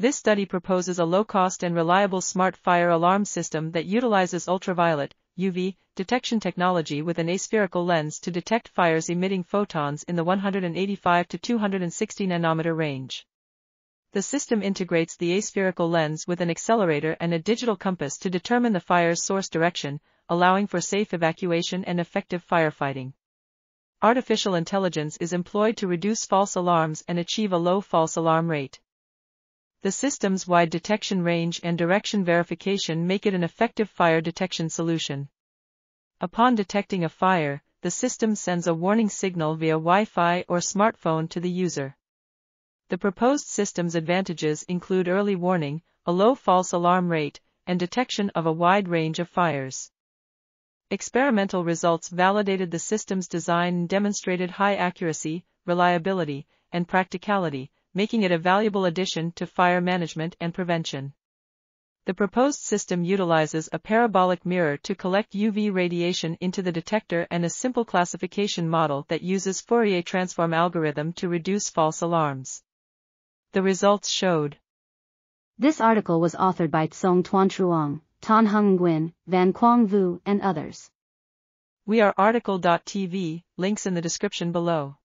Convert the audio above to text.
This study proposes a low-cost and reliable smart fire alarm system that utilizes ultraviolet, UV, detection technology with an aspherical lens to detect fires emitting photons in the 185 to 260 nanometer range. The system integrates the aspherical lens with an accelerator and a digital compass to determine the fire's source direction, allowing for safe evacuation and effective firefighting. Artificial intelligence is employed to reduce false alarms and achieve a low false alarm rate. The system's wide detection range and direction verification make it an effective fire detection solution. Upon detecting a fire, the system sends a warning signal via Wi-Fi or smartphone to the user. The proposed system's advantages include early warning, a low false alarm rate, and detection of a wide range of fires. Experimental results validated the system's design and demonstrated high accuracy, reliability, and practicality, making it a valuable addition to fire management and prevention. The proposed system utilizes a parabolic mirror to collect UV radiation into the detector and a simple classification model that uses Fourier transform algorithm to reduce false alarms. The results showed. This article was authored by Cong Tuan Truong, Thanh Hung Nguyen, Van Quang Vu, and others. We are RTCL.TV, links in the description below.